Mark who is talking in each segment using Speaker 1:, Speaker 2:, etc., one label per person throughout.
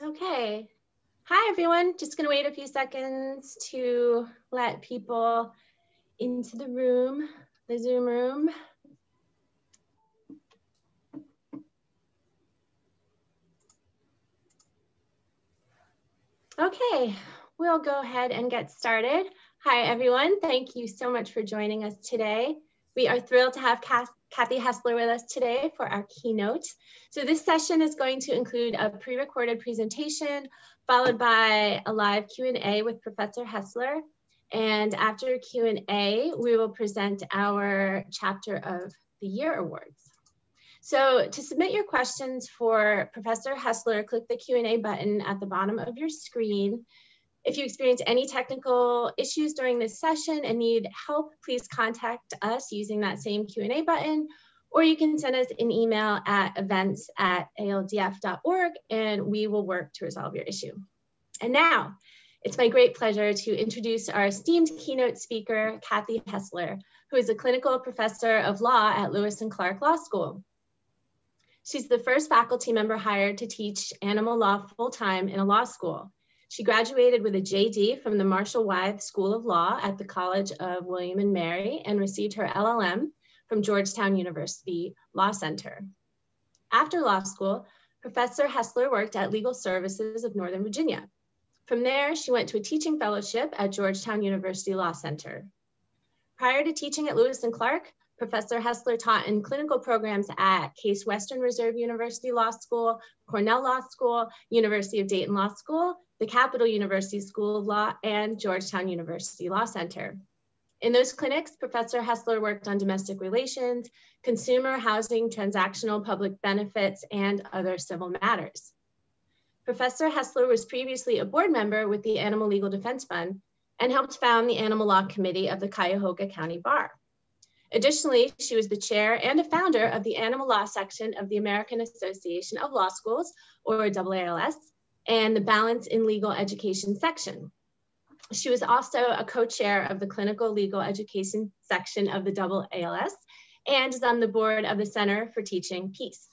Speaker 1: Okay. Hi, everyone. Just going to wait a few seconds to let people into the room, the Zoom room. Okay, we'll go ahead and get started. Hi, everyone. Thank you so much for joining us today. We are thrilled to have Kathy Hessler with us today for our keynote. So this session is going to include a pre-recorded presentation followed by a live Q&A with Professor Hessler. And after Q&A, we will present our chapter of the year awards. So to submit your questions for Professor Hessler, click the Q&A button at the bottom of your screen. If you experience any technical issues during this session and need help, please contact us using that same Q&A button, or you can send us an email at events at aldf.org and we will work to resolve your issue. And now, it's my great pleasure to introduce our esteemed keynote speaker, Kathy Hessler, who is a clinical professor of law at Lewis and Clark Law School. She's the first faculty member hired to teach animal law full-time in a law school. She graduated with a JD from the Marshall Wythe School of Law at the College of William and Mary and received her LLM from Georgetown University Law Center. After law school, Professor Hessler worked at Legal Services of Northern Virginia. From there, she went to a teaching fellowship at Georgetown University Law Center. Prior to teaching at Lewis and Clark, Professor Hessler taught in clinical programs at Case Western Reserve University Law School, Cornell Law School, University of Dayton Law School, the Capital University School of Law, and Georgetown University Law Center. In those clinics, Professor Hessler worked on domestic relations, consumer housing, transactional public benefits, and other civil matters. Professor Hessler was previously a board member with the Animal Legal Defense Fund and helped found the Animal Law Committee of the Cuyahoga County Bar. Additionally, she was the chair and a founder of the Animal Law section of the American Association of Law Schools, or AALS, and the Balance in Legal Education section. She was also a co-chair of the Clinical Legal Education section of the AALS and is on the board of the Center for Teaching Peace.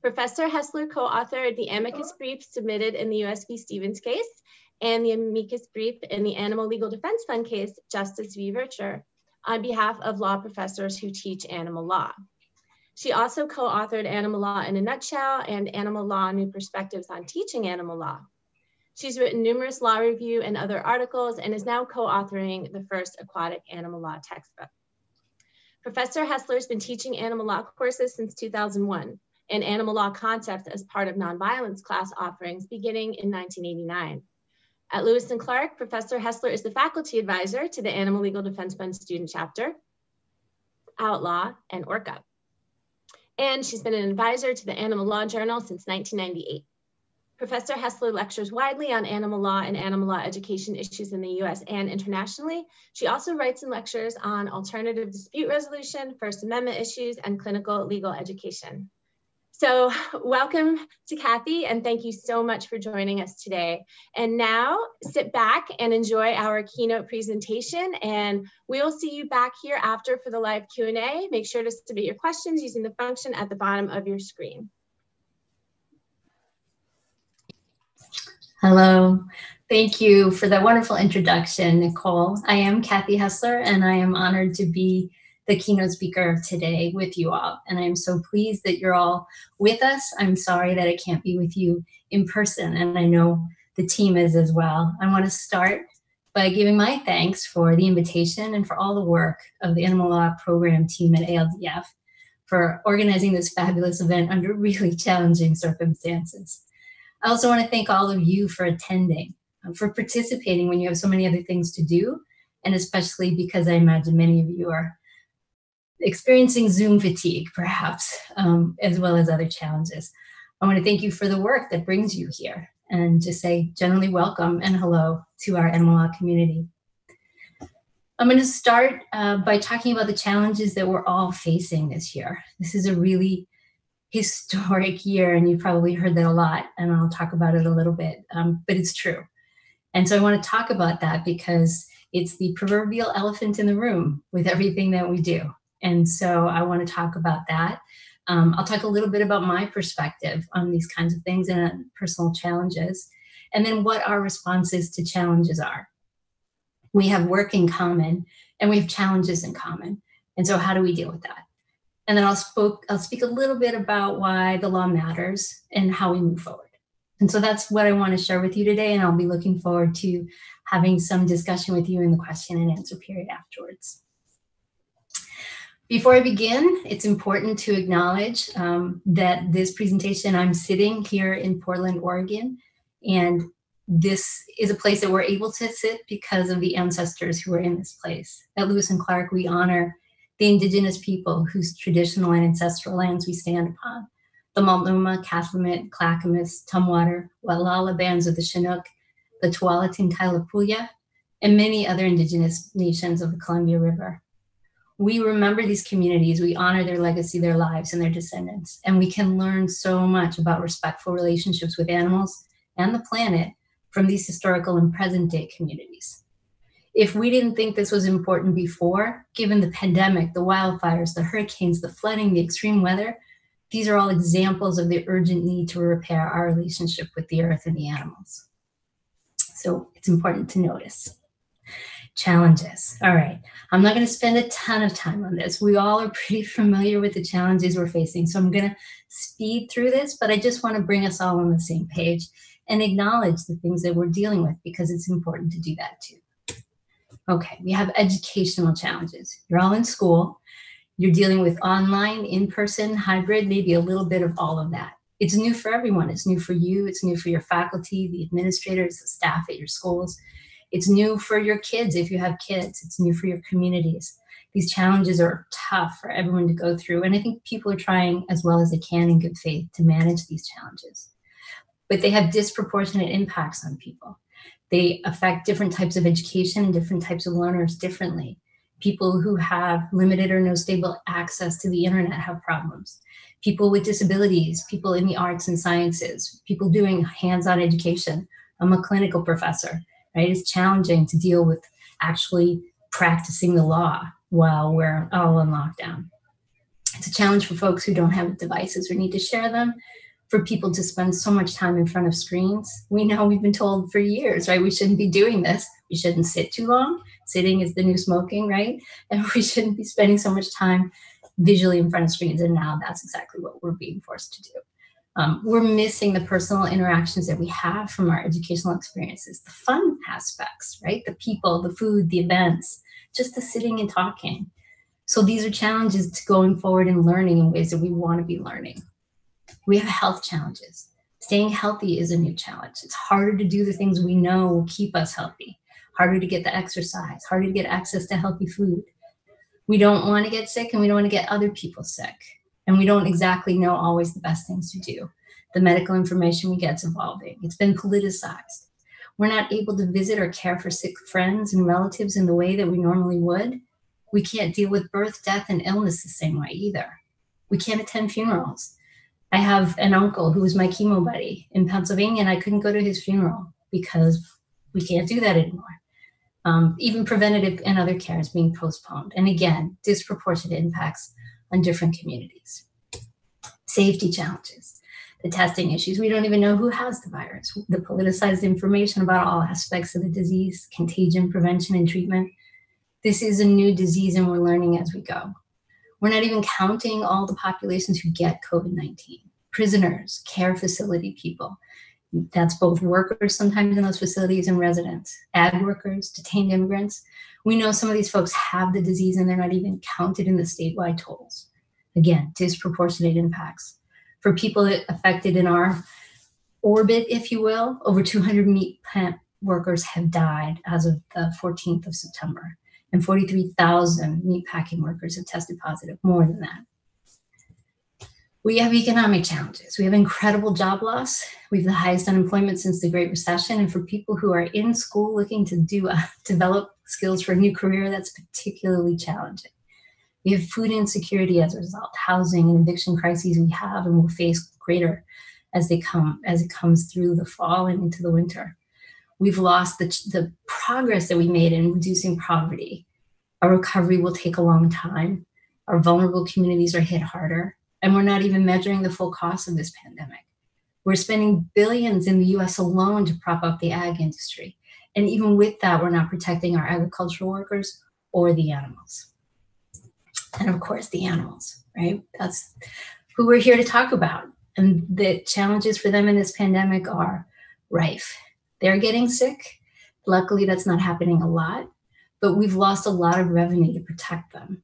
Speaker 1: Professor Hessler co-authored the amicus brief submitted in the US v. Stevens case and the amicus brief in the Animal Legal Defense Fund case, Justice v. Vercher, on behalf of law professors who teach animal law. She also co-authored Animal Law in a Nutshell and Animal Law, New Perspectives on Teaching Animal Law. She's written numerous law review and other articles and is now co-authoring the first aquatic animal law textbook. Professor Hessler has been teaching animal law courses since 2001 and animal law concepts as part of nonviolence class offerings beginning in 1989. At Lewis and Clark, Professor Hessler is the faculty advisor to the Animal Legal Defense Fund student chapter, Outlaw, and ORCA and she's been an advisor to the Animal Law Journal since 1998. Professor Hessler lectures widely on animal law and animal law education issues in the US and internationally. She also writes and lectures on alternative dispute resolution, First Amendment issues, and clinical legal education. So welcome to Kathy and thank you so much for joining us today. And now sit back and enjoy our keynote presentation and we'll see you back here after for the live Q&A. Make sure to submit your questions using the function at the bottom of your screen.
Speaker 2: Hello. Thank you for that wonderful introduction, Nicole. I am Kathy Hessler, and I am honored to be the keynote speaker of today with you all. And I'm so pleased that you're all with us. I'm sorry that I can't be with you in person, and I know the team is as well. I want to start by giving my thanks for the invitation and for all the work of the Animal Law Program team at ALDF for organizing this fabulous event under really challenging circumstances. I also want to thank all of you for attending, for participating when you have so many other things to do, and especially because I imagine many of you are experiencing Zoom fatigue, perhaps, um, as well as other challenges. I want to thank you for the work that brings you here and to say generally welcome and hello to our animal community. I'm going to start uh, by talking about the challenges that we're all facing this year. This is a really historic year, and you've probably heard that a lot, and I'll talk about it a little bit, um, but it's true. And so I want to talk about that because it's the proverbial elephant in the room with everything that we do. And so I want to talk about that. Um, I'll talk a little bit about my perspective on these kinds of things and personal challenges, and then what our responses to challenges are. We have work in common and we have challenges in common. And so, how do we deal with that? And then I'll, spoke, I'll speak a little bit about why the law matters and how we move forward. And so that's what I want to share with you today. And I'll be looking forward to having some discussion with you in the question and answer period afterwards. Before I begin, it's important to acknowledge um, that this presentation, I'm sitting here in Portland, Oregon, and this is a place that we're able to sit because of the ancestors who are in this place. At Lewis and Clark, we honor the indigenous people whose traditional and ancestral lands we stand upon. The Multnomah, Cathlamet, Clackamas, Tumwater, Watlala bands of the Chinook, the Tualatin Kalapuya, and many other indigenous nations of the Columbia River. We remember these communities, we honor their legacy, their lives, and their descendants, and we can learn so much about respectful relationships with animals and the planet from these historical and present day communities. If we didn't think this was important before, given the pandemic, the wildfires, the hurricanes, the flooding, the extreme weather, these are all examples of the urgent need to repair our relationship with the earth and the animals. So it's important to notice. Challenges. All right. I'm not going to spend a ton of time on this. We all are pretty familiar with the challenges we're facing. So I'm going to speed through this, but I just want to bring us all on the same page and acknowledge the things that we're dealing with because it's important to do that too. Okay, we have educational challenges. You're all in school. You're dealing with online, in person, hybrid, maybe a little bit of all of that it's new for everyone. It's new for you. It's new for your faculty, the administrators, the staff at your schools. It's new for your kids if you have kids. It's new for your communities. These challenges are tough for everyone to go through. And I think people are trying as well as they can in good faith to manage these challenges. But they have disproportionate impacts on people. They affect different types of education different types of learners differently. People who have limited or no stable access to the internet have problems people with disabilities, people in the arts and sciences, people doing hands-on education. I'm a clinical professor, right? It's challenging to deal with actually practicing the law while we're all in lockdown. It's a challenge for folks who don't have devices or need to share them, for people to spend so much time in front of screens. We know we've been told for years, right? We shouldn't be doing this. We shouldn't sit too long. Sitting is the new smoking, right? And we shouldn't be spending so much time visually in front of screens. And now that's exactly what we're being forced to do. Um, we're missing the personal interactions that we have from our educational experiences, the fun aspects, right? The people, the food, the events, just the sitting and talking. So these are challenges to going forward and learning in ways that we want to be learning. We have health challenges. Staying healthy is a new challenge. It's harder to do the things we know will keep us healthy, harder to get the exercise, harder to get access to healthy food, we don't want to get sick and we don't want to get other people sick. And we don't exactly know always the best things to do. The medical information we get is evolving. It's been politicized. We're not able to visit or care for sick friends and relatives in the way that we normally would. We can't deal with birth, death, and illness the same way either. We can't attend funerals. I have an uncle who was my chemo buddy in Pennsylvania, and I couldn't go to his funeral because we can't do that anymore. Um, even preventative and other care is being postponed. And again, disproportionate impacts on different communities. Safety challenges, the testing issues. We don't even know who has the virus, the politicized information about all aspects of the disease, contagion prevention and treatment. This is a new disease and we're learning as we go. We're not even counting all the populations who get COVID 19 prisoners, care facility people, that's both workers sometimes in those facilities and residents, ag workers, detained immigrants. We know some of these folks have the disease and they're not even counted in the statewide totals. Again, disproportionate impacts. For people affected in our orbit, if you will, over 200 meat plant workers have died as of the 14th of September, and 43,000 meat packing workers have tested positive, more than that. We have economic challenges. We have incredible job loss. We have the highest unemployment since the Great Recession. And for people who are in school looking to do uh, develop skills for a new career, that's particularly challenging. We have food insecurity as a result, housing and eviction crises we have and will face greater as they come as it comes through the fall and into the winter. We've lost the, the progress that we made in reducing poverty. Our recovery will take a long time. Our vulnerable communities are hit harder And we're not even measuring the full cost of this pandemic. We're spending billions in the US alone to prop up the ag industry. And even with that, we're not protecting our agricultural workers or the animals. And of course, the animals, right? That's who we're here to talk about. And the challenges for them in this pandemic are rife. They're getting sick. Luckily, that's not happening a lot, but we've lost a lot of revenue to protect them.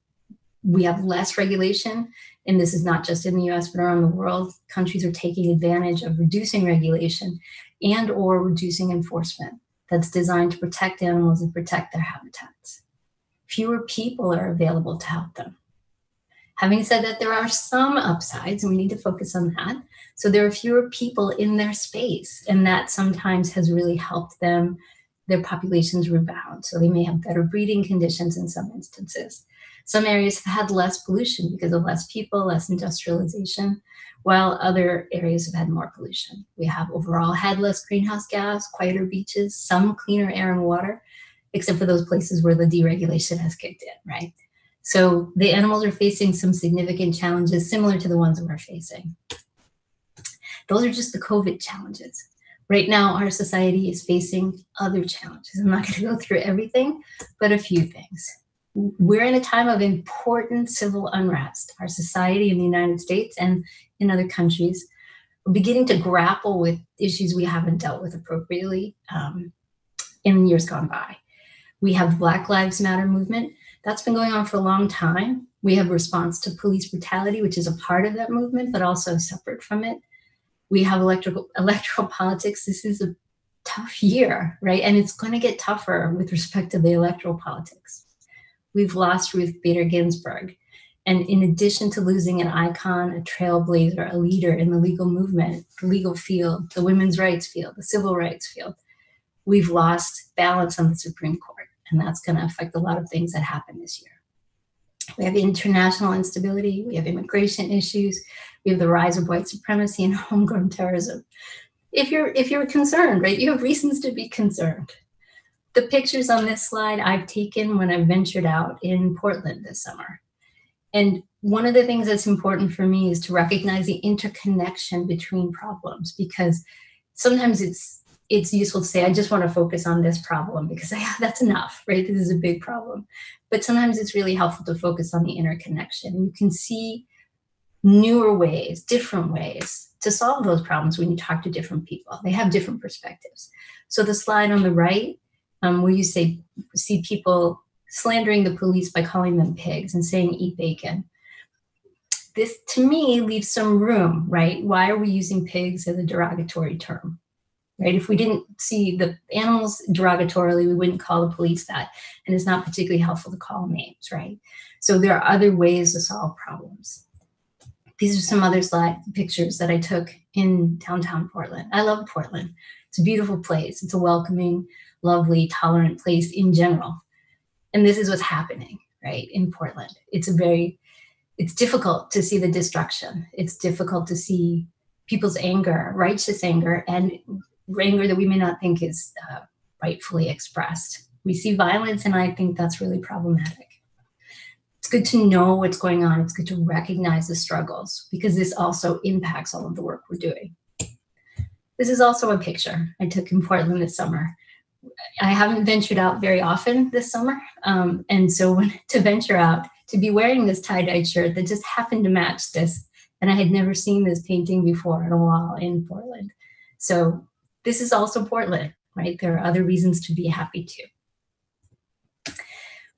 Speaker 2: We have less regulation, and this is not just in the US, but around the world. Countries are taking advantage of reducing regulation and or reducing enforcement that's designed to protect animals and protect their habitats. Fewer people are available to help them. Having said that, there are some upsides, and we need to focus on that. So there are fewer people in their space, and that sometimes has really helped them, their populations rebound. So they may have better breeding conditions in some instances. Some areas have had less pollution because of less people, less industrialization, while other areas have had more pollution. We have overall had less greenhouse gas, quieter beaches, some cleaner air and water, except for those places where the deregulation has kicked in, right? So the animals are facing some significant challenges similar to the ones we're facing. Those are just the COVID challenges. Right now, our society is facing other challenges. I'm not going to go through everything, but a few things. We're in a time of important civil unrest. Our society in the United States and in other countries are beginning to grapple with issues we haven't dealt with appropriately um, in years gone by. We have Black Lives Matter movement that's been going on for a long time. We have response to police brutality, which is a part of that movement, but also separate from it. We have electrical electoral politics. This is a tough year, right? And it's going to get tougher with respect to the electoral politics. We've lost Ruth Bader Ginsburg. And in addition to losing an icon, a trailblazer, a leader in the legal movement, the legal field, the women's rights field, the civil rights field, we've lost balance on the Supreme Court and that's going to affect a lot of things that happen this year. We have international instability, we have immigration issues, we have the rise of white supremacy and homegrown terrorism. If you're if you're concerned, right, you have reasons to be concerned. The pictures on this slide I've taken when I ventured out in Portland this summer. And one of the things that's important for me is to recognize the interconnection between problems because sometimes it's it's useful to say, I just want to focus on this problem because I, that's enough, right? This is a big problem. But sometimes it's really helpful to focus on the interconnection. You can see newer ways, different ways to solve those problems when you talk to different people. They have different perspectives. So the slide on the right, um, where you say see people slandering the police by calling them pigs and saying eat bacon. This to me leaves some room, right? Why are we using pigs as a derogatory term? right? If we didn't see the animals derogatorily, we wouldn't call the police that. And it's not particularly helpful to call names, right? So there are other ways to solve problems. These are some other slide pictures that I took in downtown Portland. I love Portland. It's a beautiful place. It's a welcoming, lovely, tolerant place in general. And this is what's happening, right, in Portland. It's a very, it's difficult to see the destruction. It's difficult to see people's anger, righteous anger, and anger that we may not think is uh, rightfully expressed. We see violence, and I think that's really problematic. It's good to know what's going on. It's good to recognize the struggles because this also impacts all of the work we're doing. This is also a picture I took in Portland this summer. I haven't ventured out very often this summer. Um, and so when, to venture out, to be wearing this tie-dyed shirt that just happened to match this, and I had never seen this painting before in a while in Portland. So this is also Portland, right? There are other reasons to be happy too.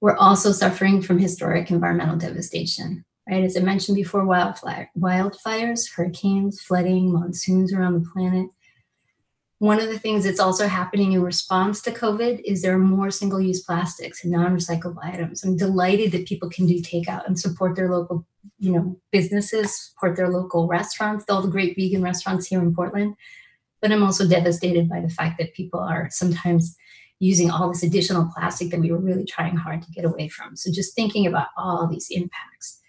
Speaker 2: We're also suffering from historic environmental devastation, right? As I mentioned before, wildfire, wildfires, hurricanes, flooding, monsoons around the planet. One of the things that's also happening in response to COVID is there are more single use plastics and non recyclable items. I'm delighted that people can do takeout and support their local you know, businesses, support their local restaurants, all the great vegan restaurants here in Portland. But I'm also devastated by the fact that people are sometimes using all this additional plastic that we were really trying hard to get away from. So just thinking about all these impacts.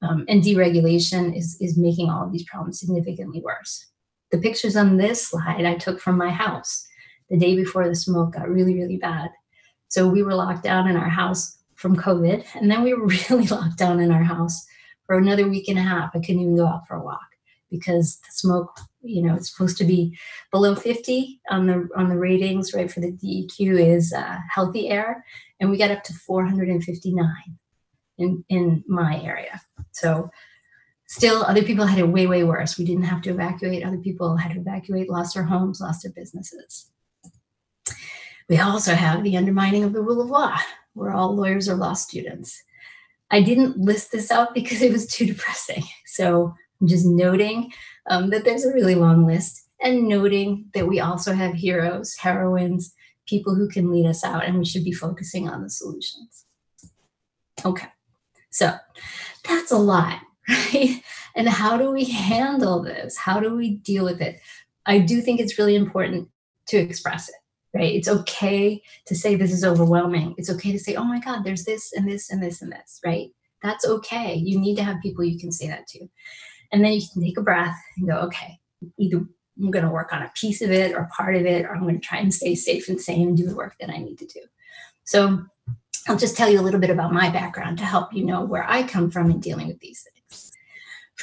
Speaker 2: Um, and deregulation is, is making all of these problems significantly worse. The pictures on this slide I took from my house the day before the smoke got really, really bad. So we were locked down in our house from COVID, and then we were really locked down in our house For another week and a half, I couldn't even go out for a walk because the smoke, you know, it's supposed to be below 50 on the on the ratings, right? For the DEQ is uh, healthy air, and we got up to 459 in in my area. So still other people had it way way worse. We didn't have to evacuate. Other people had to evacuate lost their homes lost their businesses. We also have the undermining of the rule of law we're all lawyers or law students. I didn't list this out because it was too depressing. So i'm just noting um, that there's a really long list and noting that we also have heroes heroines people who can lead us out and we should be focusing on the solutions. Okay. So that's a lot right? And how do we handle this? How do we deal with it? I do think it's really important to express it, right? It's okay to say this is overwhelming. It's okay to say, oh my God, there's this and this and this and this, right? That's okay. You need to have people you can say that to. And then you can take a breath and go, okay, either I'm going to work on a piece of it or part of it, or I'm going to try and stay safe and sane and do the work that I need to do. So I'll just tell you a little bit about my background to help you know where I come from in dealing with these things.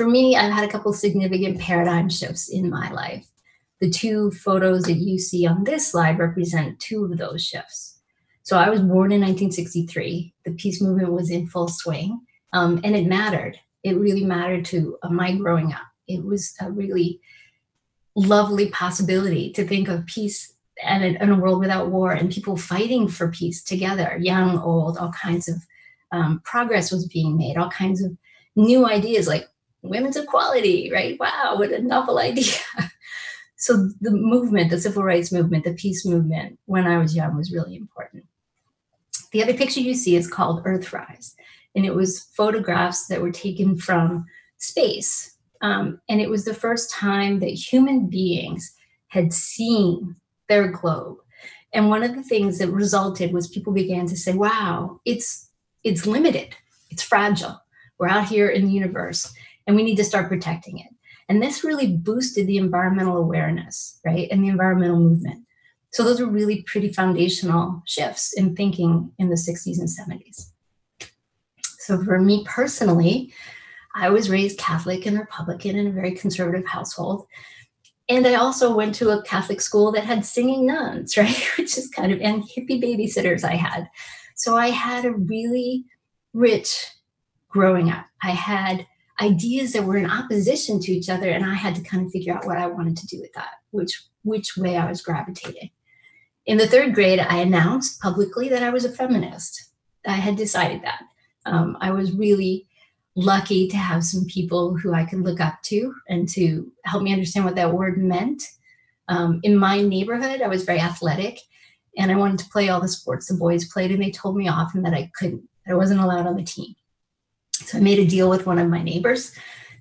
Speaker 2: For me, I've had a couple significant paradigm shifts in my life. The two photos that you see on this slide represent two of those shifts. So I was born in 1963. The peace movement was in full swing, um, and it mattered. It really mattered to uh, my growing up. It was a really lovely possibility to think of peace and in a world without war and people fighting for peace together, young, old, all kinds of um, progress was being made, all kinds of new ideas like women's equality, right? Wow, what a novel idea. so the movement, the civil rights movement, the peace movement, when I was young, was really important. The other picture you see is called Earthrise, and it was photographs that were taken from space. Um, and it was the first time that human beings had seen their globe. And one of the things that resulted was people began to say, wow, it's it's limited, it's fragile. We're out here in the universe and we need to start protecting it. And this really boosted the environmental awareness, right? And the environmental movement. So those are really pretty foundational shifts in thinking in the 60s and 70s. So for me personally, I was raised Catholic and Republican in a very conservative household. And I also went to a Catholic school that had singing nuns, right? Which is kind of, and hippie babysitters I had. So I had a really rich growing up. I had ideas that were in opposition to each other, and I had to kind of figure out what I wanted to do with that, which which way I was gravitating. In the third grade, I announced publicly that I was a feminist. I had decided that. Um, I was really lucky to have some people who I could look up to and to help me understand what that word meant. Um, in my neighborhood, I was very athletic and I wanted to play all the sports the boys played, and they told me often that I couldn't, that I wasn't allowed on the team. So I made a deal with one of my neighbors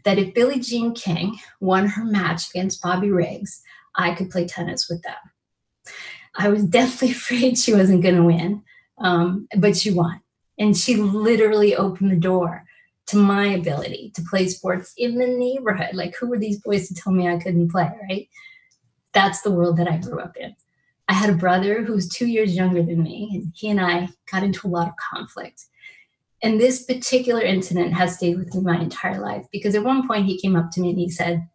Speaker 2: that if Billie Jean King won her match against Bobby Riggs, I could play tennis with them. I was deathly afraid she wasn't going to win, um, but she won. And she literally opened the door to my ability to play sports in the neighborhood. Like, who were these boys to tell me I couldn't play, right? That's the world that I grew up in. I had a brother who was two years younger than me, and he and I got into a lot of conflict. And this particular incident has stayed with me my entire life because at one point he came up to me and he said,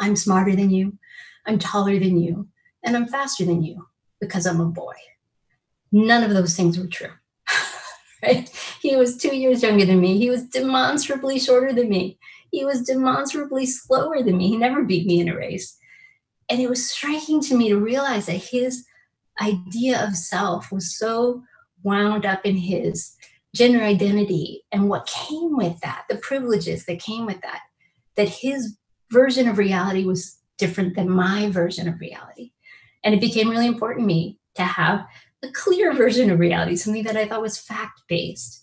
Speaker 2: I'm smarter than you, I'm taller than you, and I'm faster than you because I'm a boy. None of those things were true right? He was two years younger than me. He was demonstrably shorter than me. He was demonstrably slower than me. He never beat me in a race. And it was striking to me to realize that his idea of self was so wound up in his gender identity and what came with that, the privileges that came with that, that his version of reality was different than my version of reality. And it became really important to me to have a clear version of reality, something that I thought was fact based.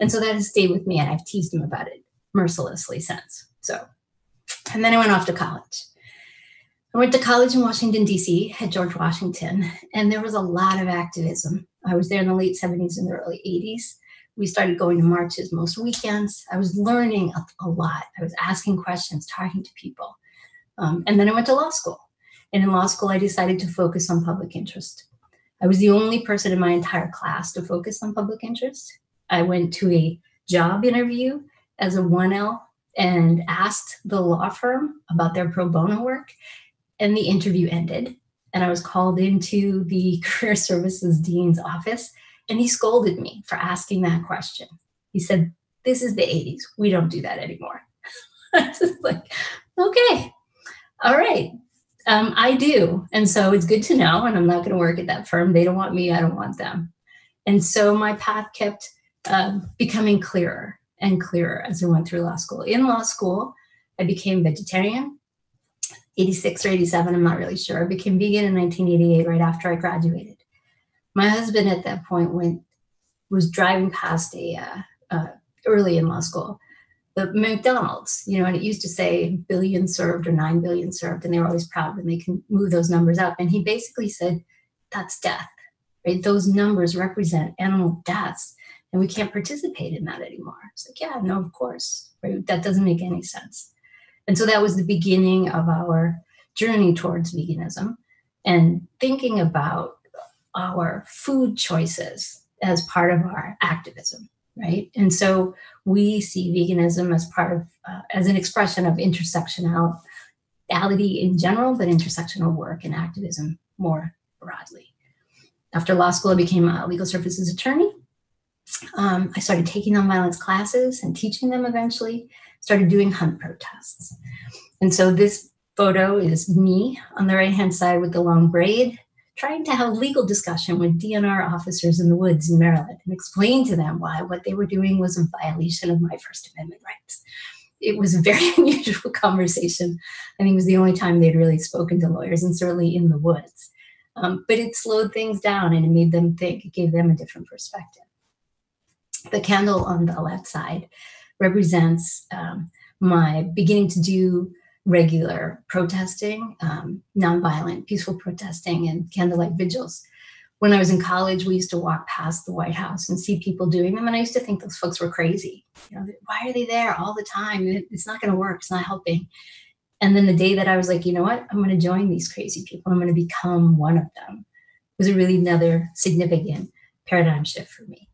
Speaker 2: And so that has stayed with me, and I've teased him about it mercilessly since. So, and then I went off to college. I went to college in Washington, D.C., at George Washington, and there was a lot of activism. I was there in the late 70s and the early 80s. We started going to marches most weekends. I was learning a, a lot. I was asking questions, talking to people. Um, and then I went to law school. And in law school, I decided to focus on public interest. I was the only person in my entire class to focus on public interest. I went to a job interview as a 1L and asked the law firm about their pro bono work. And the interview ended. And I was called into the Career Services Dean's office, and he scolded me for asking that question. He said, This is the 80s. We don't do that anymore. I was like, Okay, all right. Um, I do. And so it's good to know. And I'm not going to work at that firm. They don't want me. I don't want them. And so my path kept um, becoming clearer and clearer as I went through law school. In law school, I became vegetarian, 86 or 87, I'm not really sure. I became vegan in 1988, right after I graduated. My husband at that point went was driving past a uh, uh, early in law school, the McDonald's, you know, and it used to say billion served or nine billion served, and they were always proud when they can move those numbers up. And he basically said, "That's death, right? Those numbers represent animal deaths." and we can't participate in that anymore. It's like, yeah, no, of course, right? That doesn't make any sense. And so that was the beginning of our journey towards veganism and thinking about our food choices as part of our activism, right? And so we see veganism as part of, uh, as an expression of intersectionality in general, but intersectional work and activism more broadly. After law school, I became a legal services attorney um, I started taking nonviolence classes and teaching them eventually, started doing hunt protests. And so this photo is me on the right hand side with the long braid, trying to have a legal discussion with DNR officers in the woods in Maryland and explain to them why what they were doing was a violation of my First Amendment rights. It was a very unusual conversation. I think it was the only time they'd really spoken to lawyers, and certainly in the woods. Um, but it slowed things down and it made them think, it gave them a different perspective. The candle on the left side represents um, my beginning to do regular protesting, um, nonviolent, peaceful protesting, and candlelight vigils. When I was in college, we used to walk past the White House and see people doing them, and I used to think those folks were crazy. You know, why are they there all the time? It's not going to work. It's not helping. And then the day that I was like, you know what, I'm going to join these crazy people. I'm going to become one of them. Was a really another significant paradigm shift for me.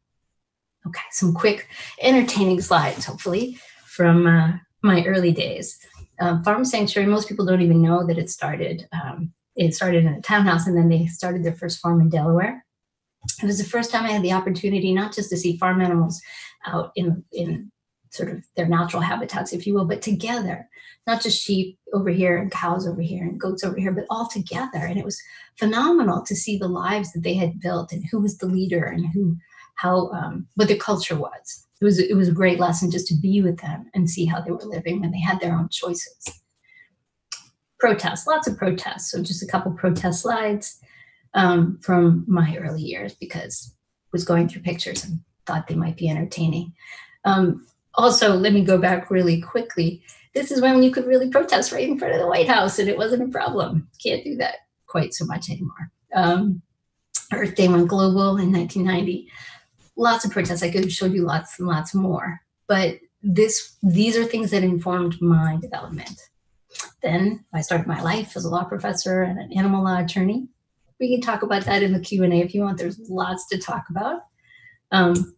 Speaker 2: Okay, some quick entertaining slides, hopefully, from uh, my early days. Um, Farm Sanctuary, most people don't even know that it started. Um, it started in a townhouse and then they started their first farm in Delaware. It was the first time I had the opportunity not just to see farm animals out in, in sort of their natural habitats, if you will, but together, not just sheep over here and cows over here and goats over here, but all together. And it was phenomenal to see the lives that they had built and who was the leader and who how um, what their culture was. It was it was a great lesson just to be with them and see how they were living when they had their own choices. Protests, lots of protests. So just a couple protest slides um, from my early years because I was going through pictures and thought they might be entertaining. Um, also, let me go back really quickly. This is when you could really protest right in front of the White House, and it wasn't a problem. Can't do that quite so much anymore. Um, Earth Day went global in 1990 lots of protests. I could showed you lots and lots more. But this these are things that informed my development. Then I started my life as a law professor and an animal law attorney. We can talk about that in the Q and A if you want. There's lots to talk about. Um,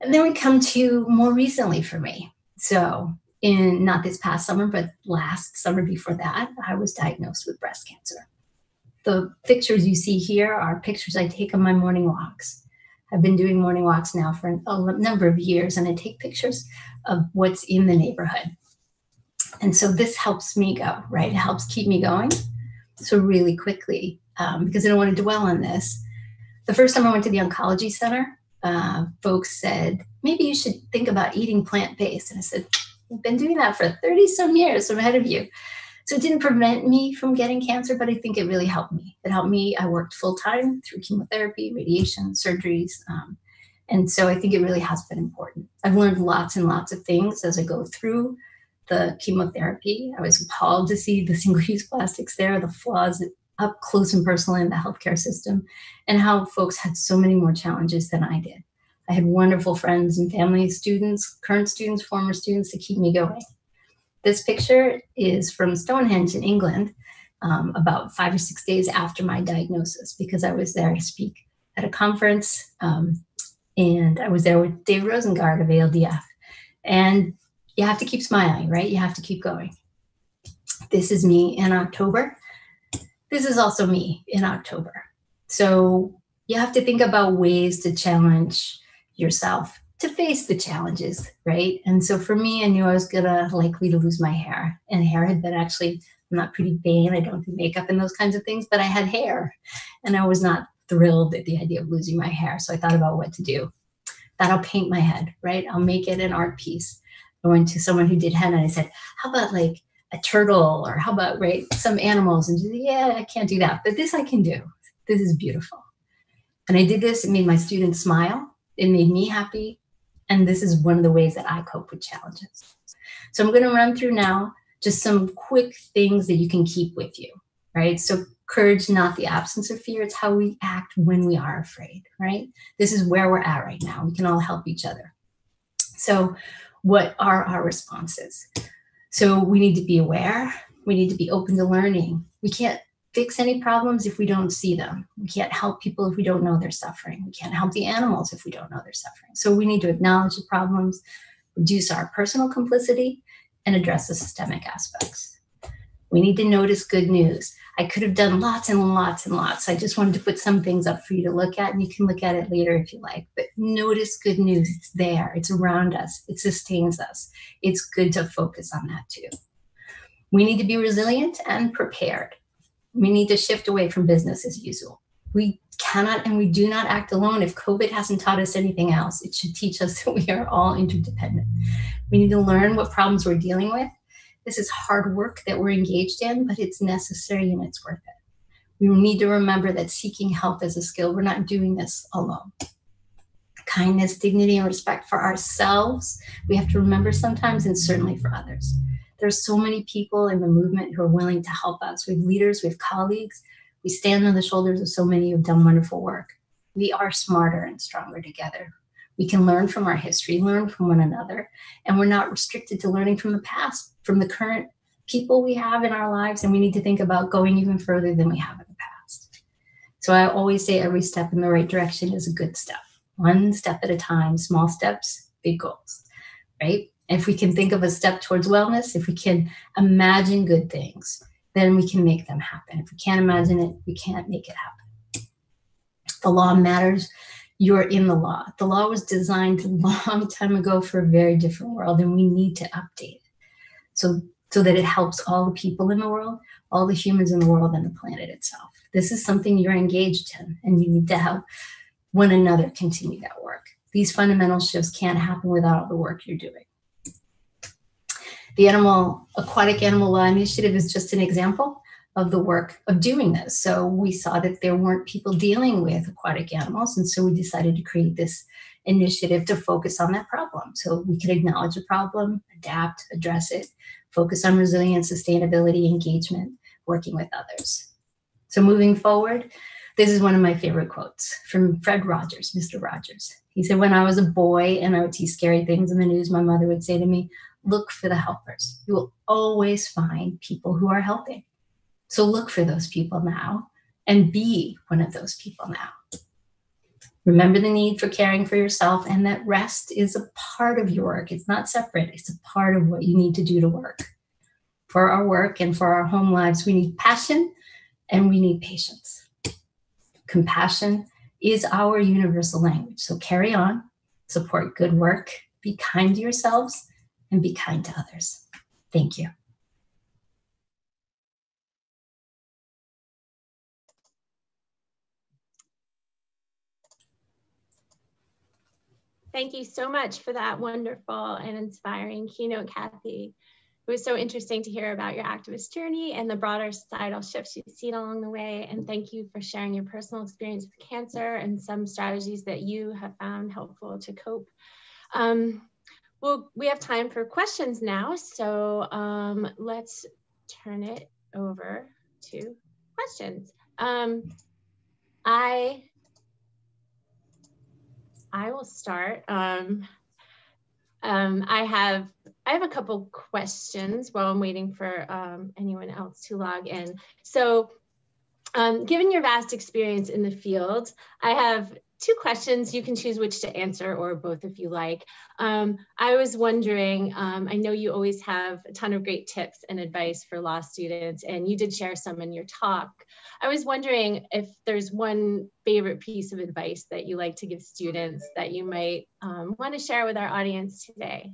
Speaker 2: and then we come to more recently for me. So in not this past summer, but last summer before that, I was diagnosed with breast cancer. The pictures you see here are pictures I take on my morning walks. I've been doing morning walks now for a number of years, and I take pictures of what's in the neighborhood. And so this helps me go, right? It helps keep me going. So, really quickly, um, because I don't want to dwell on this, the first time I went to the oncology center, uh, folks said, maybe you should think about eating plant based. And I said, I've been doing that for 30 some years, I'm ahead of you. So it didn't prevent me from getting cancer, but I think it really helped me. It helped me. I worked full time through chemotherapy, radiation, surgeries. Um, and so I think it really has been important. I've learned lots and lots of things as I go through the chemotherapy. I was appalled to see the single use plastics there, the flaws up close and personal in the healthcare system, and how folks had so many more challenges than I did. I had wonderful friends and family, students, current students, former students to keep me going. This picture is from Stonehenge in England, um, about five or six days after my diagnosis, because I was there to speak at a conference. Um, and I was there with Dave Rosengard of ALDF. And you have to keep smiling, right? You have to keep going. This is me in October. This is also me in October. So you have to think about ways to challenge yourself to face the challenges, right? And so for me, I knew I was gonna likely to lose my hair, and hair had been actually I'm not pretty vain. I don't do makeup and those kinds of things, but I had hair, and I was not thrilled at the idea of losing my hair. So I thought about what to do. That I'll paint my head, right? I'll make it an art piece. I went to someone who did henna and I said, "How about like a turtle, or how about right some animals?" And she said, "Yeah, I can't do that, but this I can do. This is beautiful." And I did this. It made my students smile. It made me happy and this is one of the ways that I cope with challenges. So I'm going to run through now just some quick things that you can keep with you, right? So courage, not the absence of fear. It's how we act when we are afraid, right? This is where we're at right now. We can all help each other. So, what are our responses? So, we need to be aware. We need to be open to learning. We can't fix any problems if we don't see them. We can't help people if we don't know they're suffering. We can't help the animals if we don't know they're suffering. So we need to acknowledge the problems, reduce our personal complicity, and address the systemic aspects. We need to notice good news. I could have done lots and lots and lots. I just wanted to put some things up for you to look at, and you can look at it later if you like. But notice good news. It's there, it's around us, it sustains us. It's good to focus on that too. We need to be resilient and prepared. We need to shift away from business as usual. We cannot and we do not act alone. If COVID hasn't taught us anything else, it should teach us that we are all interdependent. We need to learn what problems we're dealing with. This is hard work that we're engaged in, but it's necessary and it's worth it. We need to remember that seeking help is a skill. We're not doing this alone. Kindness, dignity, and respect for ourselves, we have to remember sometimes, and certainly for others. There's so many people in the movement who are willing to help us. We have leaders, we have colleagues. We stand on the shoulders of so many who've done wonderful work. We are smarter and stronger together. We can learn from our history, learn from one another, and we're not restricted to learning from the past, from the current people we have in our lives, and we need to think about going even further than we have in the past. So I always say every step in the right direction is a good step. One step at a time, small steps, big goals, right? If we can think of a step towards wellness, if we can imagine good things, then we can make them happen. If we can't imagine it, we can't make it happen. The law matters. You're in the law. The law was designed a long time ago for a very different world, and we need to update it so, so that it helps all the people in the world, all the humans in the world, and the planet itself. This is something you're engaged in, and you need to help one another continue that work. These fundamental shifts can't happen without all the work you're doing. The Animal Aquatic Animal Law Initiative is just an example of the work of doing this. So we saw that there weren't people dealing with aquatic animals, and so we decided to create this initiative to focus on that problem. So we could acknowledge a problem, adapt, address it, focus on resilience, sustainability, engagement, working with others. So moving forward, this is one of my favorite quotes from Fred Rogers, Mr. Rogers. He said, When I was a boy and I would see scary things in the news, my mother would say to me, look for the helpers. You will always find people who are helping. So look for those people now and be one of those people now. Remember the need for caring for yourself and that rest is a part of your work. It's not separate, it's a part of what you need to do to work. For our work and for our home lives, we need passion and we need patience. Compassion is our universal language. So carry on, support good work, be kind to yourselves, and be kind to others. Thank you.
Speaker 1: Thank you so much for that wonderful and inspiring keynote, Kathy. It was so interesting to hear about your activist journey and the broader societal shifts you've seen along the way. And thank you for sharing your personal experience with cancer and some strategies that you have found helpful to cope. Um, well, we have time for questions now, so um, let's turn it over to questions. Um, I I will start. Um, um, I have I have a couple questions while I'm waiting for um, anyone else to log in. So, um, given your vast experience in the field, I have two questions. You can choose which to answer or both if you like. Um, I was wondering, um, I know you always have a ton of great tips and advice for law students, and you did share some in your talk. I was wondering if there's one favorite piece of advice that you like to give students that you might um, want to share with our audience today.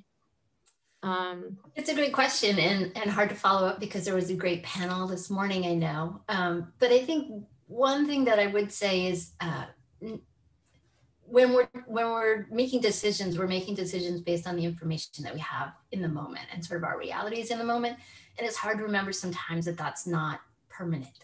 Speaker 2: Um, it's a great question and, and hard to follow up because there was a great panel this morning, I know. Um, but I think one thing that I would say is uh, when we're when we're making decisions, we're making decisions based on the information that we have in the moment and sort of our realities in the moment. And it's hard to remember sometimes that that's not permanent,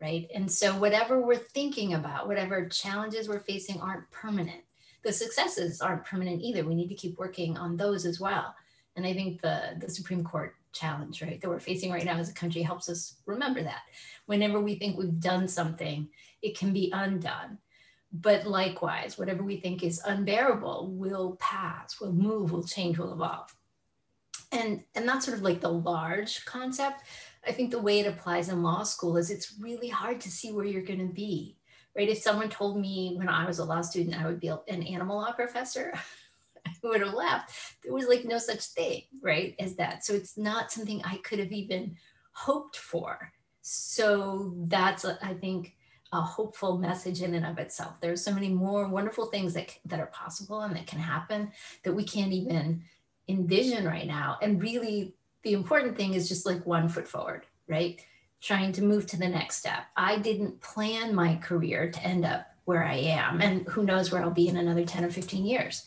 Speaker 2: right? And so whatever we're thinking about, whatever challenges we're facing aren't permanent. The successes aren't permanent either. We need to keep working on those as well. And I think the the Supreme Court challenge, right, that we're facing right now as a country helps us remember that. Whenever we think we've done something, it can be undone but likewise, whatever we think is unbearable will pass, will move, will change, will evolve. And, and that's sort of like the large concept. I think the way it applies in law school is it's really hard to see where you're going to be, right? If someone told me when I was a law student I would be an animal law professor, I would have left. There was like no such thing, right, as that. So it's not something I could have even hoped for. So that's, uh, I think, a hopeful message in and of itself. There's so many more wonderful things that, that are possible and that can happen that we can't even envision right now. And really, the important thing is just like one foot forward, right? Trying to move to the next step. I didn't plan my career to end up where I am, and who knows where I'll be in another 10 or 15 years.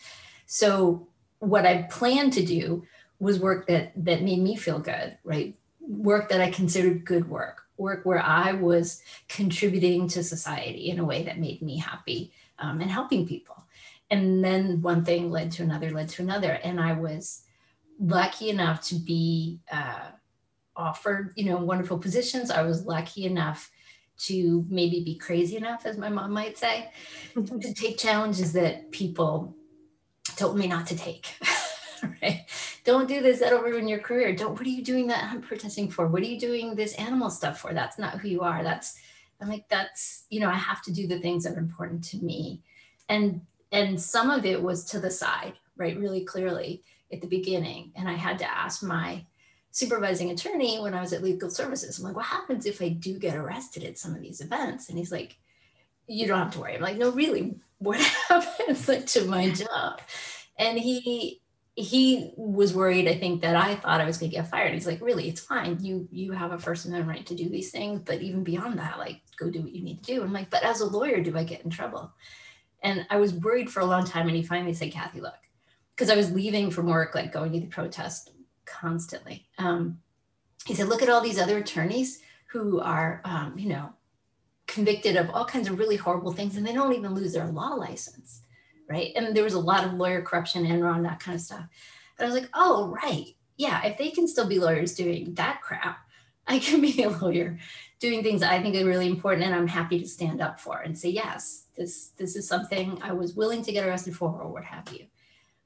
Speaker 2: So, what I planned to do was work that that made me feel good, right? Work that I considered good work work where I was contributing to society in a way that made me happy um, and helping people. And then one thing led to another, led to another. And I was lucky enough to be uh, offered, you know, wonderful positions. I was lucky enough to maybe be crazy enough, as my mom might say, to take challenges that people told me not to take. right? Don't do this, that'll ruin your career. Don't, what are you doing that I'm protesting for? What are you doing this animal stuff for? That's not who you are. That's, I'm like, that's, you know, I have to do the things that are important to me. And, and some of it was to the side, right? Really clearly at the beginning. And I had to ask my supervising attorney when I was at legal services, I'm like, what happens if I do get arrested at some of these events? And he's like, you don't have to worry. I'm like, no, really, what happens like, to my job? And he he was worried i think that i thought i was going to get fired. He's like really? It's fine. You you have a first amendment right to do these things but even beyond that like go do what you need to do. I'm like but as a lawyer do i get in trouble? And i was worried for a long time and he finally said kathy look because i was leaving from work like going to the protest constantly. Um, he said look at all these other attorneys who are um, you know convicted of all kinds of really horrible things and they don't even lose their law license right? And there was a lot of lawyer corruption, and Enron, that kind of stuff. And I was like, oh, right. Yeah, if they can still be lawyers doing that crap, I can be a lawyer doing things I think are really important and I'm happy to stand up for and say, yes, this, this is something I was willing to get arrested for or what have you.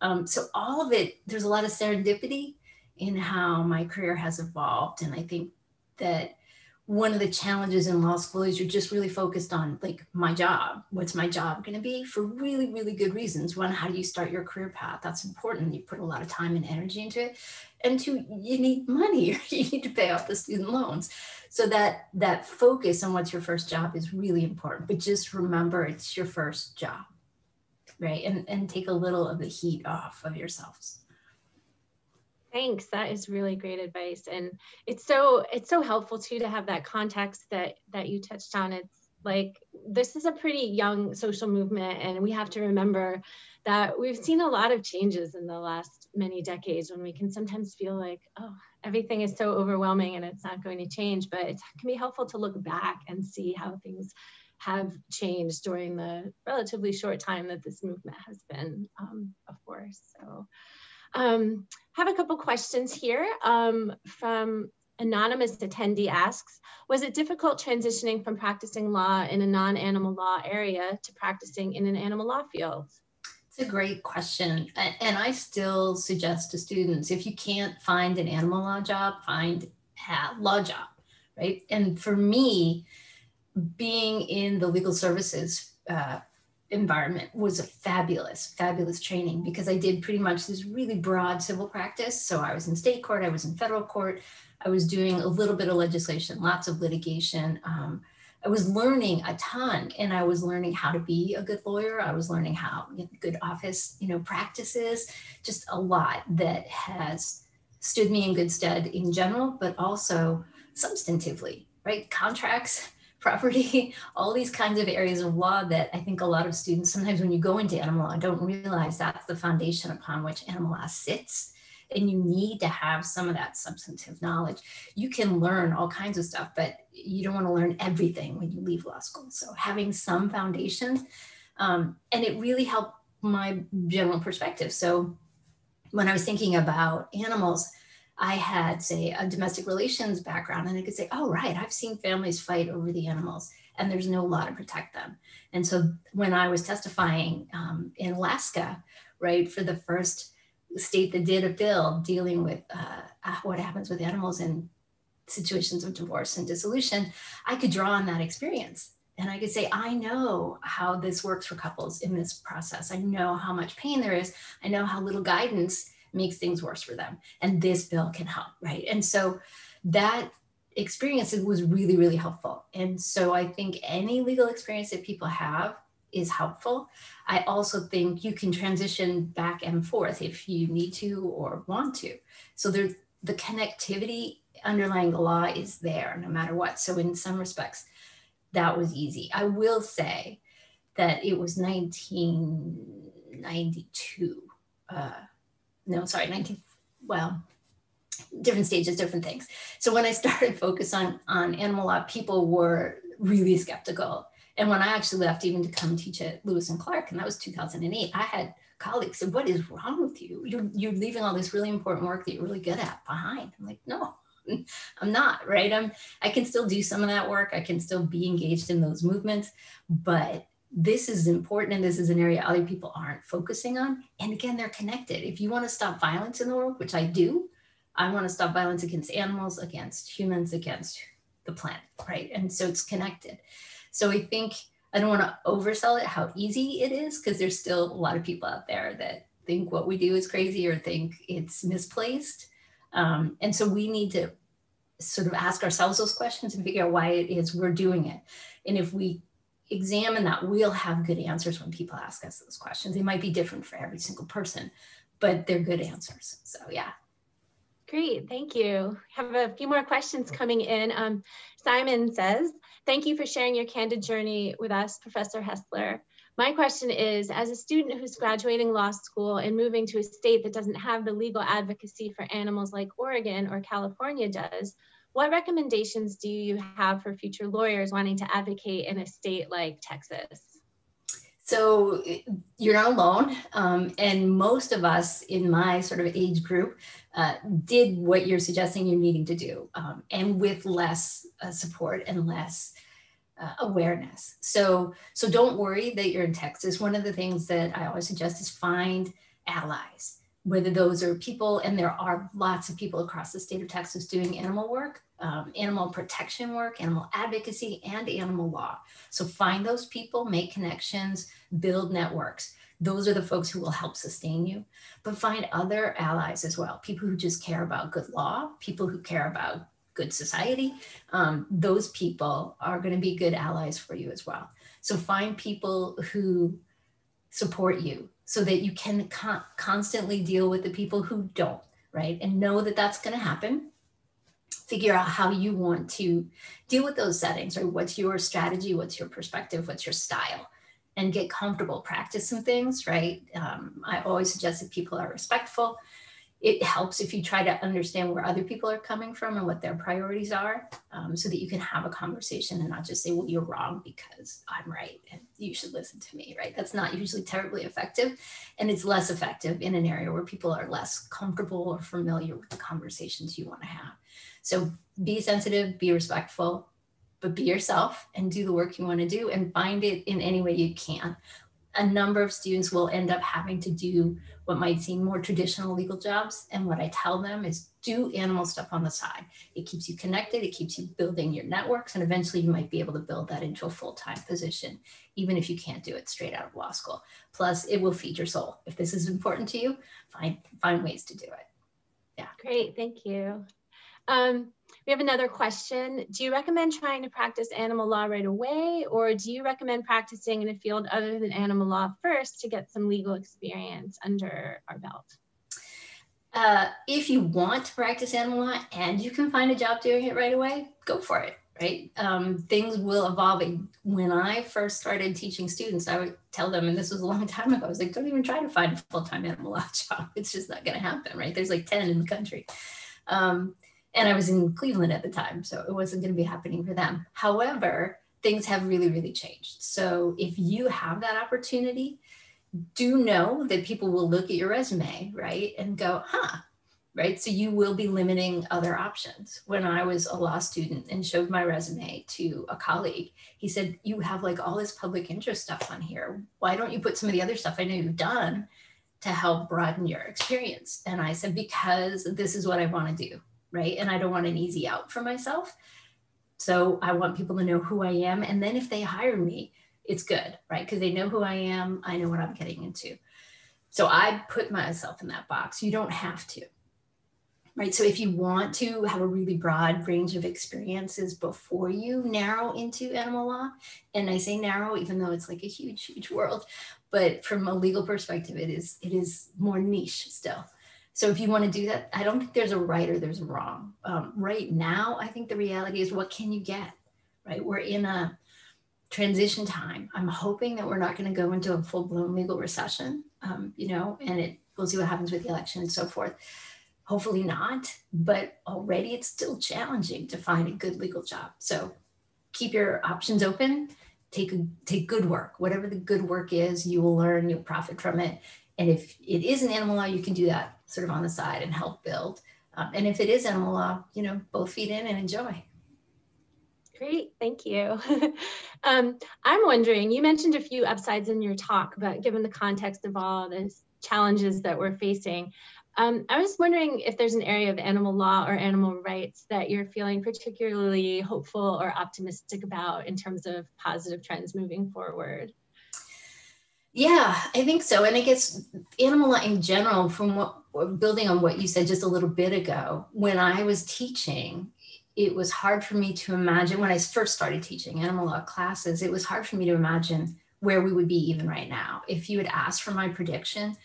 Speaker 2: Um, so all of it, there's a lot of serendipity in how my career has evolved. And I think that one of the challenges in law school is you're just really focused on like my job. What's my job going to be? For really really good reasons. One how do you start your career path? That's important. You put a lot of time and energy into it. And two you need money. You need to pay off the student loans. So that that focus on what's your first job is really important. But just remember it's your first job right? And and take a little of the heat off of yourselves
Speaker 1: Thanks. That is really great advice. And it's so it's so helpful too to have that context that that you touched on. It's like this is a pretty young social movement and we have to remember that we've seen a lot of changes in the last many decades when we can sometimes feel like, oh, everything is so overwhelming and it's not going to change. But it can be helpful to look back and see how things have changed during the relatively short time that this movement has been um, a force. So um, have a couple questions here um, from anonymous attendee asks, was it difficult transitioning from practicing law in a non-animal law area to practicing in an animal law field?
Speaker 2: It's a great question. And I still suggest to students, if you can't find an animal law job, find a law job, right? And for me, being in the legal services uh, environment was a fabulous, fabulous training because I did pretty much this really broad civil practice. So I was in state court, I was in federal court, I was doing a little bit of legislation, lots of litigation. Um, I was learning a ton and I was learning how to be a good lawyer. I was learning how good office, you know, practices, just a lot that has stood me in good stead in general, but also substantively, right? Contracts, property, all these kinds of areas of law that I think a lot of students, sometimes when you go into animal law, don't realize that's the foundation upon which animal law sits. And you need to have some of that substantive knowledge. You can learn all kinds of stuff, but you don't want to learn everything when you leave law school. So having some foundation, um, and it really helped my general perspective. So when I was thinking about animals, I had, say, a domestic relations background, and I could say, oh, right, I've seen families fight over the animals, and there's no law to protect them. And so when I was testifying um, in Alaska, right, for the first state that did a bill dealing with uh, uh, what happens with animals in situations of divorce and dissolution, I could draw on that experience. And I could say, I know how this works for couples in this process. I know how much pain there is. I know how little guidance makes things worse for them. And this bill can help, right? And so that experience was really, really helpful. And so I think any legal experience that people have is helpful. I also think you can transition back and forth if you need to or want to. So there's the connectivity underlying the law is there no matter what. So in some respects, that was easy. I will say that it was 1992. Uh, no, sorry, 19, well, different stages, different things. So when I started focus on, on animal law, people were really skeptical. And when I actually left even to come teach at Lewis and Clark, and that was 2008, I had colleagues say, what is wrong with you? You're, you're leaving all this really important work that you're really good at behind. I'm like, no, I'm not, right? I'm, I can still do some of that work. I can still be engaged in those movements, but this is important and this is an area other people aren't focusing on. And again, they're connected. If you want to stop violence in the world, which I do, I want to stop violence against animals, against humans, against the planet, right? And so it's connected. So I think I don't want to oversell it how easy it is because there's still a lot of people out there that think what we do is crazy or think it's misplaced. Um, and so we need to sort of ask ourselves those questions and figure out why it is we're doing it. And if we examine that, we'll have good answers when people ask us those questions. They might be different for every single person, but they're good answers. So, yeah.
Speaker 1: Great, thank you. Have a few more questions coming in. Um, Simon says, thank you for sharing your candid journey with us, Professor Hessler. My question is, as a student who's graduating law school and moving to a state that doesn't have the legal advocacy for animals like Oregon or California does, what recommendations do you have for future lawyers wanting to advocate in a state like Texas?
Speaker 2: So you're not alone. Um, and most of us in my sort of age group uh, did what you're suggesting you're needing to do, um, and with less uh, support and less uh, awareness. So, so don't worry that you're in Texas. One of the things that I always suggest is find allies, whether those are people, and there are lots of people across the state of Texas doing animal work, um, animal protection work, animal advocacy, and animal law. So find those people, make connections, build networks. Those are the folks who will help sustain you. But find other allies as well people who just care about good law, people who care about good society. Um, those people are going to be good allies for you as well. So find people who support you so that you can con- constantly deal with the people who don't, right? And know that that's going to happen figure out how you want to deal with those settings, right? What's your strategy? What's your perspective? What's your style? And get comfortable, practice some things, right? Um, I always suggest that people are respectful. It helps if you try to understand where other people are coming from and what their priorities are um, so that you can have a conversation and not just say, well, you're wrong because I'm right and you should listen to me, right? That's not usually terribly effective. And it's less effective in an area where people are less comfortable or familiar with the conversations you want to have. So be sensitive, be respectful, but be yourself and do the work you want to do and find it in any way you can. A number of students will end up having to do what might seem more traditional legal jobs. And what I tell them is do animal stuff on the side. It keeps you connected, it keeps you building your networks, and eventually you might be able to build that into a full time position, even if you can't do it straight out of law school. Plus, it will feed your soul. If this is important to you, find, find ways to do it.
Speaker 1: Yeah. Great, thank you. Um, we have another question. Do you recommend trying to practice animal law right away, or do you recommend practicing in a field other than animal law first to get some legal experience under our belt?
Speaker 2: Uh, if you want to practice animal law and you can find a job doing it right away, go for it, right? Um, things will evolve. When I first started teaching students, I would tell them, and this was a long time ago, I was like, don't even try to find a full time animal law job. It's just not going to happen, right? There's like 10 in the country. Um, and I was in Cleveland at the time, so it wasn't going to be happening for them. However, things have really, really changed. So if you have that opportunity, do know that people will look at your resume, right, and go, huh, right? So you will be limiting other options. When I was a law student and showed my resume to a colleague, he said, You have like all this public interest stuff on here. Why don't you put some of the other stuff I know you've done to help broaden your experience? And I said, Because this is what I want to do right? And I don't want an easy out for myself. So I want people to know who I am. And then if they hire me, it's good, right? Because they know who I am, I know what I'm getting into. So I put myself in that box. You don't have to. Right. So if you want to have a really broad range of experiences before you narrow into animal law, and I say narrow, even though it's like a huge, huge world, but from a legal perspective, it is it is more niche still. So if you want to do that, I don't think there's a right or there's a wrong. Um, right now, I think the reality is what can you get? Right? We're in a transition time. I'm hoping that we're not going to go into a full blown legal recession, um, you know, and it we'll see what happens with the election and so forth. Hopefully not, but already it's still challenging to find a good legal job. So keep your options open. Take take good work. Whatever the good work is, you will learn. You'll profit from it. And if it is an animal law, you can do that sort of on the side and help build. Um, and if it is animal law, you know, both feed in and enjoy.
Speaker 1: Great, thank you. um, I'm wondering, you mentioned a few upsides in your talk, but given the context of all the challenges that we're facing, um, I was wondering if there's an area of animal law or animal rights that you're feeling particularly hopeful or optimistic about in terms of positive trends moving forward.
Speaker 2: Yeah, I think so. And I guess animal law in general, from what building on what you said just a little bit ago, when I was teaching, it was hard for me to imagine when I first started teaching animal law classes, it was hard for me to imagine where we would be even right now. If you had asked for my prediction,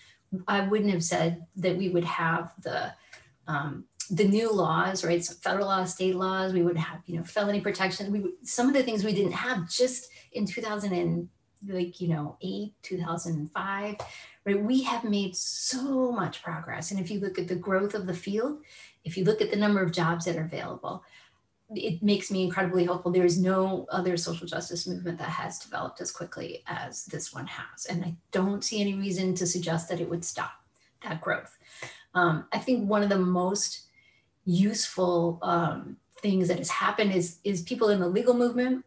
Speaker 2: I wouldn't have said that we would have the um, the new laws, right? So federal laws, state laws. We would have, you know, felony protection. We would, some of the things we didn't have just in 2000 and like you know 8 2005 right? We have made so much progress. And if you look at the growth of the field if you look at the number of jobs that are available it makes me incredibly hopeful. There is no other social justice movement that has developed as quickly as this one has. And i don't see any reason to suggest that it would stop that growth. Um, i think one of the most useful um, things that has happened is is people in the legal movement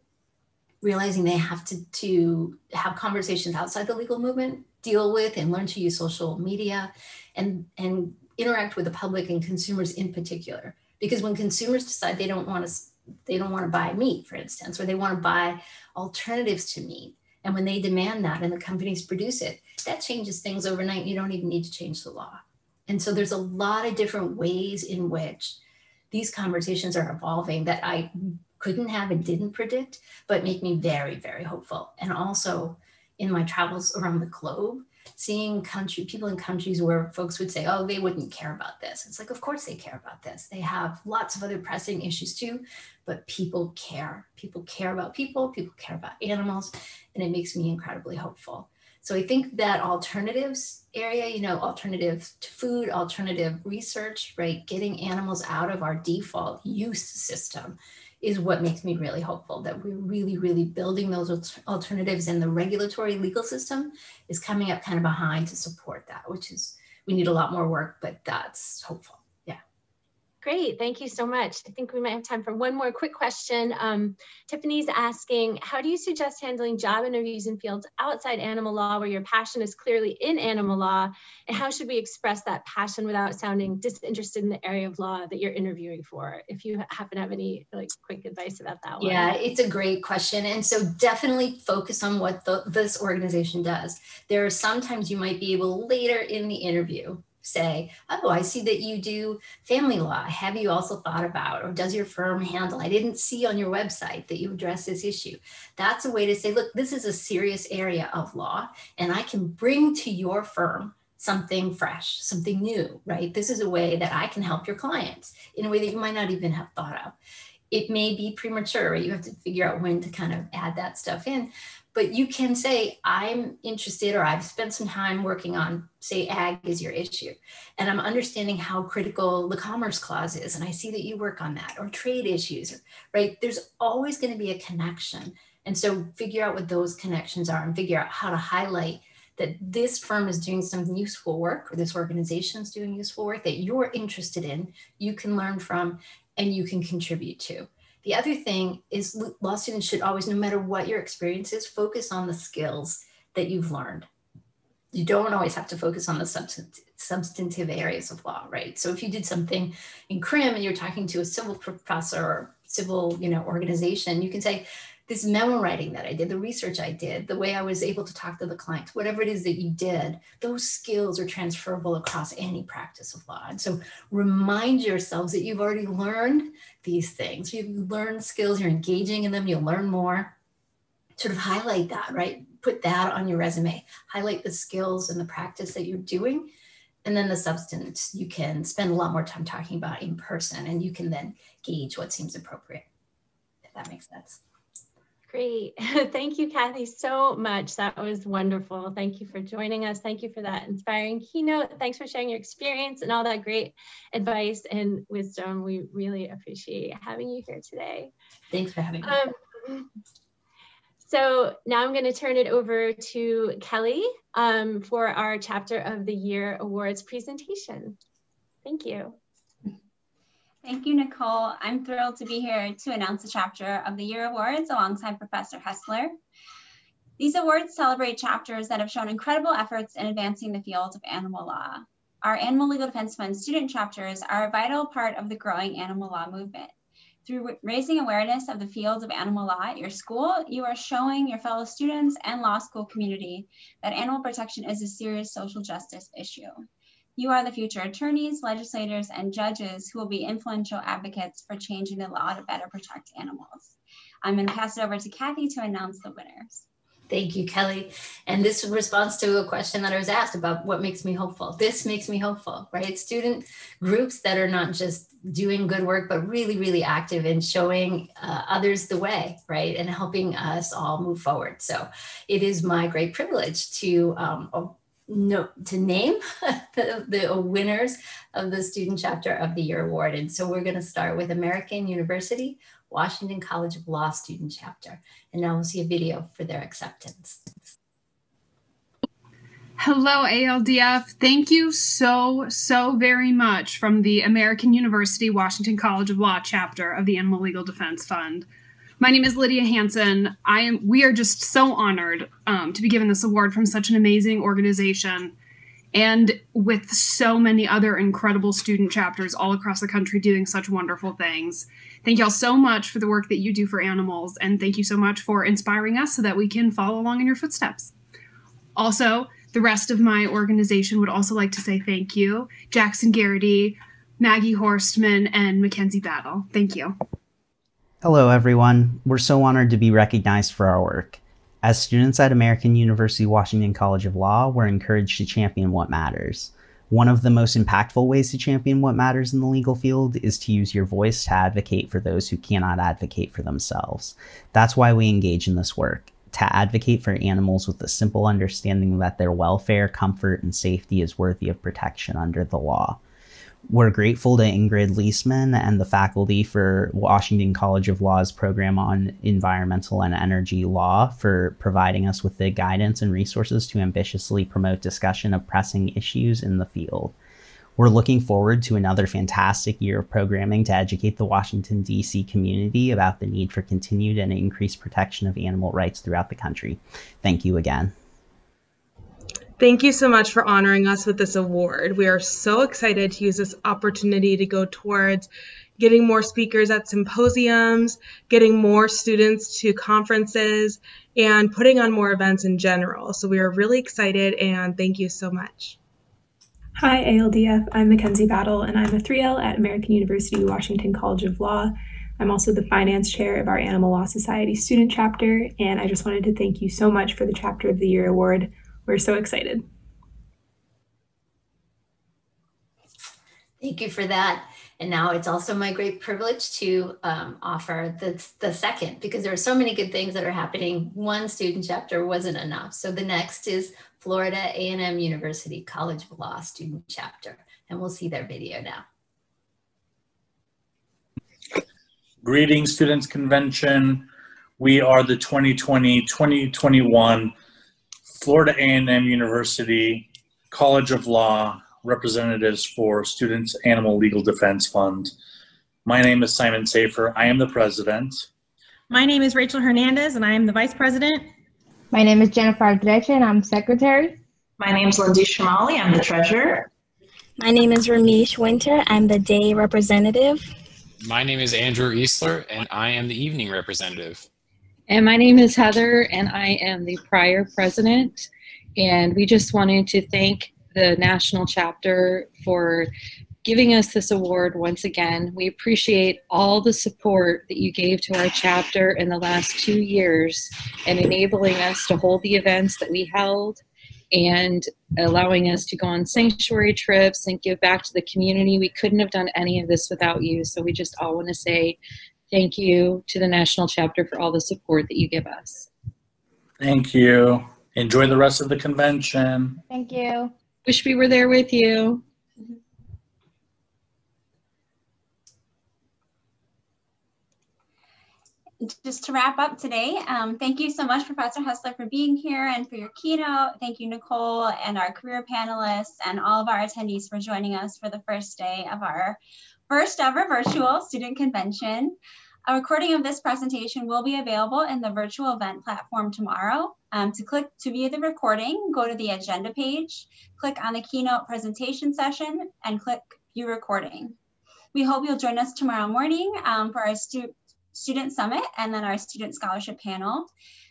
Speaker 2: realizing they have to, to have conversations outside the legal movement, deal with and learn to use social media and, and interact with the public and consumers in particular. Because when consumers decide they don't want to they don't want to buy meat, for instance, or they want to buy alternatives to meat. And when they demand that and the companies produce it, that changes things overnight. You don't even need to change the law. And so there's a lot of different ways in which these conversations are evolving that I couldn't have and didn't predict, but make me very, very hopeful. And also in my travels around the globe, seeing country people in countries where folks would say, oh, they wouldn't care about this. It's like, of course they care about this. They have lots of other pressing issues too, but people care. People care about people, people care about animals, and it makes me incredibly hopeful. So I think that alternatives area, you know, alternative to food, alternative research, right? Getting animals out of our default use system is what makes me really hopeful that we're really, really building those alternatives and the regulatory legal system is coming up kind of behind to support that, which is, we need a lot more work, but that's hopeful.
Speaker 1: Great, thank you so much. I think we might have time for one more quick question. Um, Tiffany's asking, how do you suggest handling job interviews in fields outside animal law where your passion is clearly in animal law? And how should we express that passion without sounding disinterested in the area of law that you're interviewing for? If you happen to have any like quick advice about that one.
Speaker 2: Yeah, it's a great question. And so definitely focus on what the, this organization does. There are sometimes you might be able later in the interview say, Oh, I see that you do family law. Have you also thought about, or does your firm handle? I didn't see on your website that you address this issue. That's a way to say, Look, this is a serious area of law, and I can bring to your firm something fresh, something new, right? This is a way that I can help your clients in a way that you might not even have thought of. It may be premature, right? You have to figure out when to kind of add that stuff in but you can say i'm interested or i've spent some time working on say ag is your issue. And i'm understanding how critical the commerce clause is and i see that you work on that or trade issues right? There's always going to be a connection. And so figure out what those connections are and figure out how to highlight that this firm is doing some useful work or this organization is doing useful work that you're interested in you can learn from and you can contribute to the other thing is law students should always, no matter what your experience is, focus on the skills that you've learned. You don't always have to focus on the substantive, areas of law, right? So if you did something in crim and you're talking to a civil professor or civil, you know, organization, you can say, this memo writing that I did, the research I did, the way I was able to talk to the clients, whatever it is that you did, those skills are transferable across any practice of law. And so remind yourselves that you've already learned these things. You learn skills, you're engaging in them, you'll learn more. Sort of highlight that, right? Put that on your resume. Highlight the skills and the practice that you're doing. And then the substance you can spend a lot more time talking about in person and you can then gauge what seems appropriate, if that makes sense.
Speaker 1: Great. Thank you, Kathy, so much. That was wonderful. Thank you for joining us. Thank you for that inspiring keynote. Thanks for sharing your experience and all that great advice and wisdom. We really appreciate having you here today.
Speaker 2: Thanks for having me. Um,
Speaker 1: so now I'm going to turn it over to Kelly um, for our Chapter of the Year Awards presentation. Thank you.
Speaker 3: Thank you, Nicole. I'm thrilled to be here to announce the Chapter of the Year Awards alongside Professor Hessler. These awards celebrate chapters that have shown incredible efforts in advancing the field of animal law. Our Animal Legal Defense Fund student chapters are a vital part of the growing animal law movement. Through raising awareness of the field of animal law at your school, you are showing your fellow students and law school community that animal protection is a serious social justice issue. You are the future attorneys, legislators, and judges who will be influential advocates for changing the law to better protect animals. I'm going to pass it over to Kathy to announce the winners.
Speaker 2: Thank you, Kelly. And this response to a question that I was asked about what makes me hopeful. This makes me hopeful, right? Student groups that are not just doing good work, but really, really active in showing uh, others the way, right? And helping us all move forward. So it is my great privilege to um, no, to name the, the winners of the Student Chapter of the Year Award. And so we're going to start with American University, Washington College of Law Student Chapter. And now we'll see a video for their acceptance.
Speaker 4: Hello, ALDF. Thank you so, so very much from the American University, Washington College of Law chapter of the Animal Legal Defense Fund. My name is Lydia Hanson. I am. We are just so honored um, to be given this award from such an amazing organization, and with so many other incredible student chapters all across the country doing such wonderful things. Thank y'all so much for the work that you do for animals, and thank you so much for inspiring us so that we can follow along in your footsteps. Also, the rest of my organization would also like to say thank you, Jackson Garrity, Maggie Horstman, and Mackenzie Battle. Thank you.
Speaker 5: Hello, everyone. We're so honored to be recognized for our work. As students at American University Washington College of Law, we're encouraged to champion what matters. One of the most impactful ways to champion what matters in the legal field is to use your voice to advocate for those who cannot advocate for themselves. That's why we engage in this work to advocate for animals with the simple understanding that their welfare, comfort, and safety is worthy of protection under the law. We're grateful to Ingrid Leisman and the faculty for Washington College of Law's program on environmental and energy law for providing us with the guidance and resources to ambitiously promote discussion of pressing issues in the field. We're looking forward to another fantastic year of programming to educate the Washington, D.C. community about the need for continued and increased protection of animal rights throughout the country. Thank you again.
Speaker 6: Thank you so much for honoring us with this award. We are so excited to use this opportunity to go towards getting more speakers at symposiums, getting more students to conferences, and putting on more events in general. So we are really excited and thank you so much.
Speaker 7: Hi, ALDF. I'm Mackenzie Battle, and I'm a 3L at American University Washington College of Law. I'm also the finance chair of our Animal Law Society student chapter, and I just wanted to thank you so much for the Chapter of the Year award. We're so excited.
Speaker 2: Thank you for that. And now it's also my great privilege to um, offer the, the second because there are so many good things that are happening. One student chapter wasn't enough. So the next is Florida A&M University College of Law student chapter. And we'll see their video now.
Speaker 8: Greetings, Students Convention. We are the 2020-2021 Florida A&M University College of Law representatives for Students Animal Legal Defense Fund. My name is Simon Safer. I am the president.
Speaker 9: My name is Rachel Hernandez, and I am the vice president.
Speaker 10: My name is Jennifer Ardreche, and I'm secretary.
Speaker 11: My name is Lindsay Shamali. I'm the treasurer.
Speaker 12: My name is Ramesh Winter. I'm the day representative.
Speaker 13: My name is Andrew Eastler, and I am the evening representative.
Speaker 14: And my name is Heather, and I am the prior president. And we just wanted to thank the national chapter for giving us this award once again. We appreciate all the support that you gave to our chapter in the last two years and enabling us to hold the events that we held and allowing us to go on sanctuary trips and give back to the community. We couldn't have done any of this without you. So we just all want to say thank you to the national chapter for all the support that you give us.
Speaker 8: Thank you. Enjoy the rest of the convention.
Speaker 10: Thank you.
Speaker 14: Wish we were there with you.
Speaker 3: Just to wrap up today, um, thank you so much, Professor Hessler, for being here and for your keynote. Thank you, Nicole, and our career panelists, and all of our attendees for joining us for the first day of our first ever virtual student convention. A recording of this presentation will be available in the virtual event platform tomorrow. Um, to click to view the recording, go to the agenda page, click on the keynote presentation session, and click view recording. We hope you'll join us tomorrow morning um, for our stu student summit and then our student scholarship panel.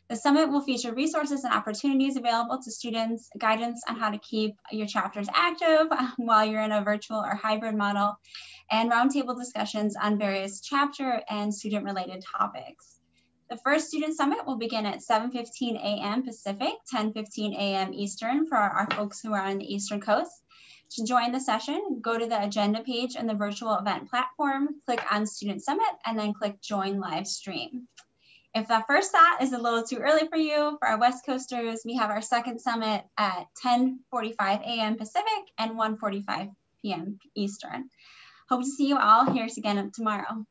Speaker 3: The summit will feature resources and opportunities available to students, guidance on how to keep your chapters active while you're in a virtual or hybrid model, and roundtable discussions on various chapter and student related topics. The first student summit will begin at 7.15 a.m. Pacific, 10.15 a.m. Eastern for our folks who are on the Eastern Coast. To join the session, go to the agenda page in the virtual event platform, click on Student Summit, and then click Join Live Stream. If that first thought is a little too early for you, for our West Coasters, we have our second summit at 10.45 a.m. Pacific and 1.45 p.m. Eastern. Hope to see you all here again tomorrow.